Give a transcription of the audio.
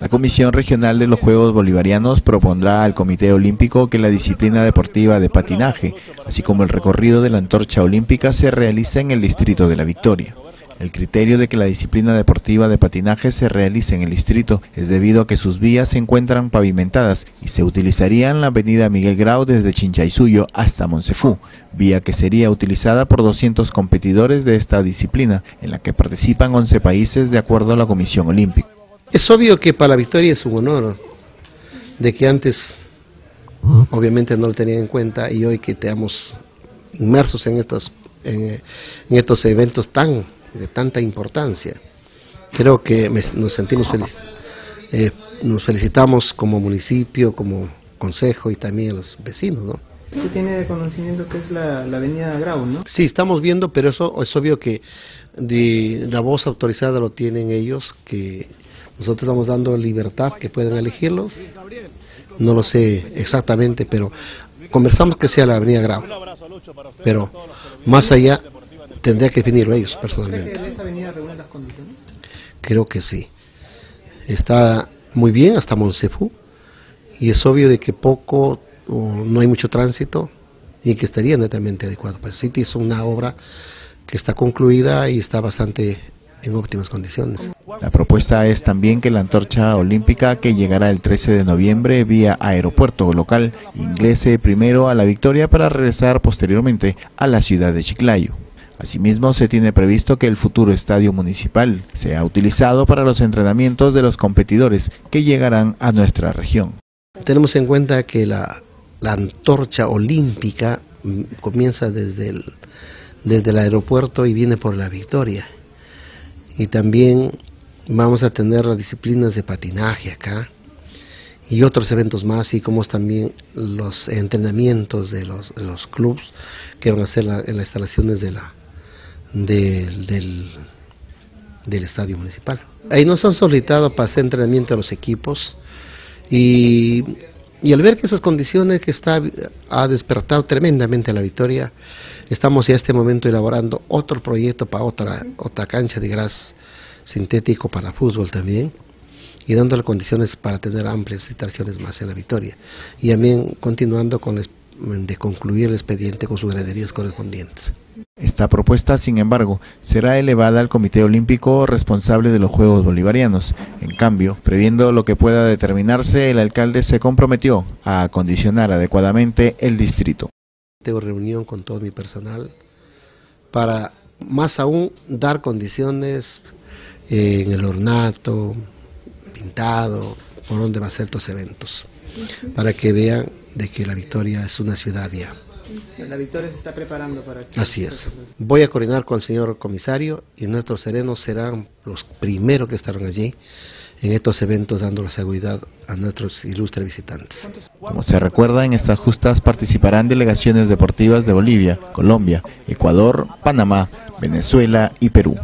La Comisión Regional de los Juegos Bolivarianos propondrá al Comité Olímpico que la disciplina deportiva de patinaje, así como el recorrido de la antorcha olímpica, se realice en el Distrito de la Victoria. El criterio de que la disciplina deportiva de patinaje se realice en el distrito es debido a que sus vías se encuentran pavimentadas y se utilizarían la avenida Miguel Grau desde Chinchaysuyo hasta Monsefú, vía que sería utilizada por 200 competidores de esta disciplina, en la que participan 11 países de acuerdo a la Comisión Olímpica. Es obvio que para la victoria es un honor, de que antes obviamente no lo tenían en cuenta y hoy que estamos inmersos en estos, en, estos eventos tan de tanta importancia. Creo que nos sentimos felices, eh, nos felicitamos como municipio, como consejo y también los vecinos, ¿no? Se tiene conocimiento que es la, la, avenida Grau, ¿no? Sí, estamos viendo, pero eso es obvio que de la voz autorizada lo tienen ellos, que nosotros estamos dando libertad que puedan elegirlo. No lo sé exactamente, pero conversamos que sea la Avenida Grau. Pero más allá tendría que definirlo ellos personalmente. ¿Cree que esta avenida reúne las condiciones? Creo que sí. Está muy bien hasta Monsefú y es obvio de que poco o no hay mucho tránsito y que estaría netamente adecuado. Pues City es una obra que está concluida y está bastante en óptimas condiciones. La propuesta es también que la antorcha olímpica que llegará el 13 de noviembre vía aeropuerto local ingrese primero a la Victoria para regresar posteriormente a la ciudad de Chiclayo. Asimismo, se tiene previsto que el futuro estadio municipal sea utilizado para los entrenamientos de los competidores que llegarán a nuestra región. Tenemos en cuenta que la, antorcha olímpica mm, comienza desde el, desde el aeropuerto y viene por la Victoria y también vamos a tener las disciplinas de patinaje acá y otros eventos más y como también los entrenamientos de los, los clubes que van a hacer en las instalaciones de la del, del, estadio municipal. Ahí nos han solicitado para hacer entrenamiento a los equipos y, y al ver que esas condiciones que está ha despertado tremendamente la victoria Estamos ya este momento elaborando otro proyecto para otra, otra cancha de gras sintético para fútbol también y dándole condiciones para tener amplias instalaciones más en la Victoria. Y también continuando con de concluir el expediente con sus graderías correspondientes. Esta propuesta, sin embargo, será elevada al Comité Olímpico responsable de los Juegos Bolivarianos. En cambio, previendo lo que pueda determinarse, el alcalde se comprometió a acondicionar adecuadamente el distrito tengo reunión con todo mi personal para más aún dar condiciones eh, en el ornato, pintado, por donde va a ser estos eventos, para que vean de que la Victoria es una ciudad ya. La Victoria se está preparando para esto. Así es. Voy a coordinar con el señor comisario y nuestros serenos serán los primeros que estarán allí en estos eventos dando la seguridad a nuestros ilustres visitantes. Como se recuerda, en estas justas participarán delegaciones deportivas de Bolivia, Colombia, Ecuador, Panamá, Venezuela y Perú.